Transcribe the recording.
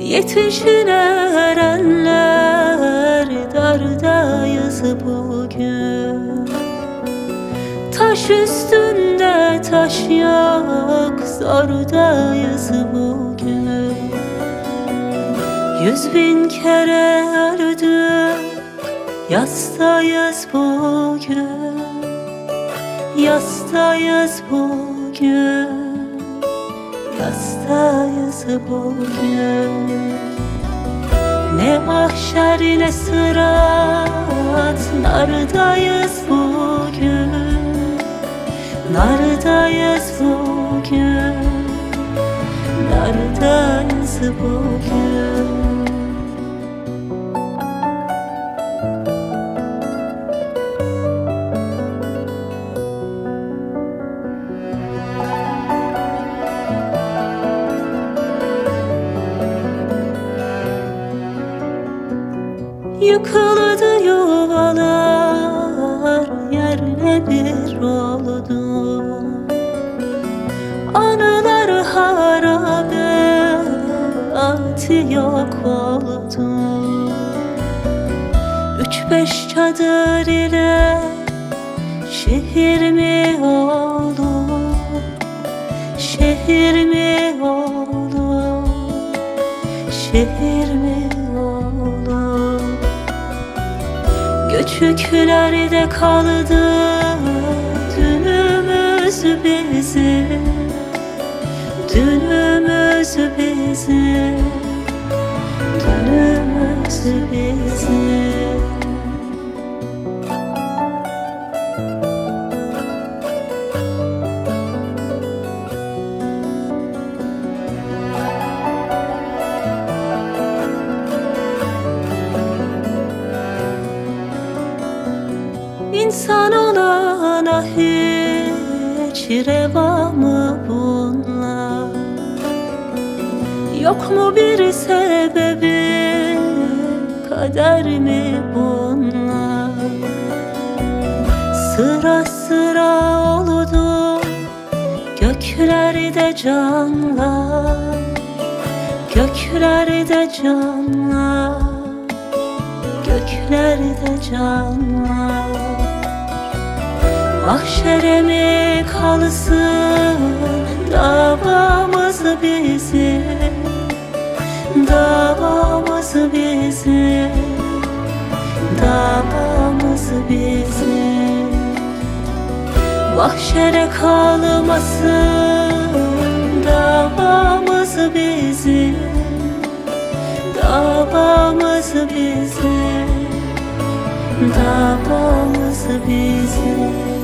Yetişin erenler dardayız bugün. Taş üstünde taş yok zordayız bugün Yüz bin kere öldüm Yastayız bugün. Yastayız bugün Yastayız bugün. Ne mahşer ne sırat Nardayız bugün. Nardayız bugün Nardayız bugün Yıkıldı yuvalar yerle bir oldu. Anılar harabe atı yok oldu. Üç beş çadır ile şehir mi oldu? Şehir mi oldu? Şehir mi Göçüklerde kaldı dünümüz bizim Dünümüz bizim Dünümüz bizim hiç reva mı bunlar? Yok mu bir sebebi kader mi bunlar? Sıra sıra oldu göklerde canlar Göklerde canlar Göklerde canlar Mahşere mi kalsın davamız bizim Davamız bizim Davamız bizim. Mahşere kalmasın davamız bizim Davamız bizim Davamız bizim